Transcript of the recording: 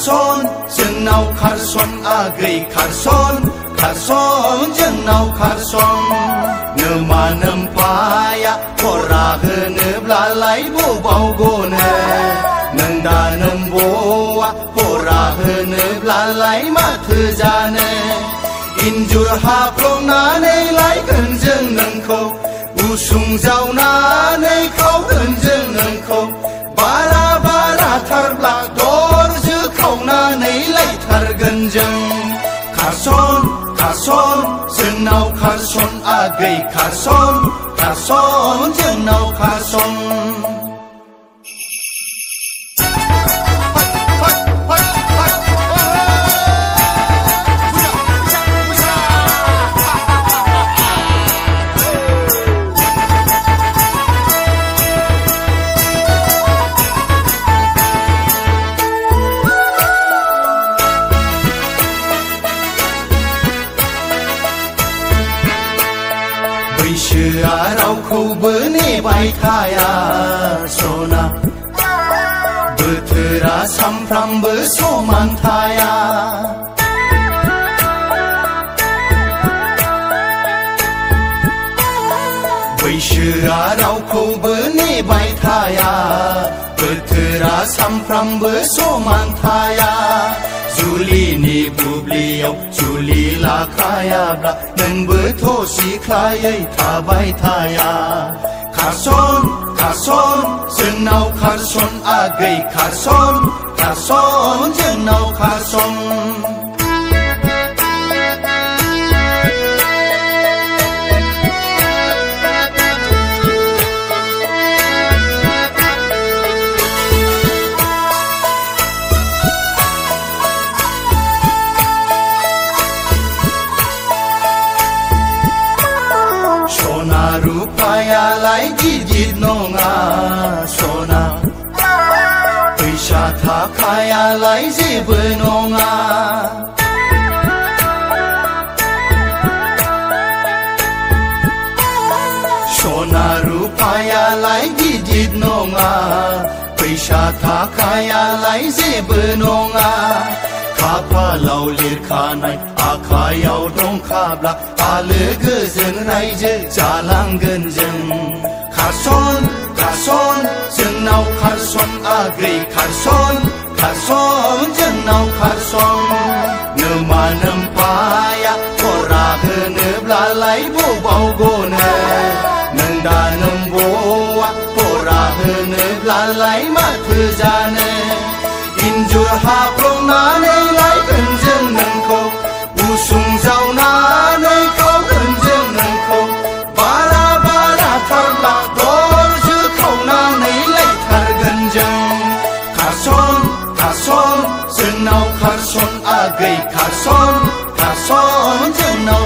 Kherson chừng nào son, à gây khát son, khát son chân nào Kherson nơ mà nâm phaya à, có ra nơ bla lấy bố bao gô nơ nâng đà nâm bố à có ra nơ bla lấy mà thư ra nơ Injur ha plong na nei lai gần dừng nâng khô, U sung giao na nei khâu gần dừng nâng khâu. Bara bara thar black Carson, Carson, rừng nào Carson, à gầy Carson, Carson, rừng nào Carson. रावखौबो नेबाय थाया सना बोथोरा सामफ्रामबो समान थाया बैसोआ रावखौबो नेबाय थाया बोथोरा सामफ्रामबो समान थाया li bu li yo chu li la khaya bla nang bu tho si khaya tha bai tha ya kha son kha son sừng nau kha son a gei kha son kha son sừng nau kha son ya lai ki jit no nga sona. Paisa tha khaya lai je bu no nga. Sona ru phaya lai ki jit no nga. Paisa tha khaya lai je bu no nga. Kha pa lau lir kha आखायाव दंखाब्ला आलो गोजोन रायजो जालांगोन जों खारसन खारसन जोंनाव खारसन आगै खारसन खारसन जोंनाव खारसन नोमा नोमफाया खरा होनोब्लालाय बबाव गनो नों दा नोम्बआ खरा होनोब्लालाय माथो जानो इन्जुर हाफ्लंनानै cà son cà son chân nào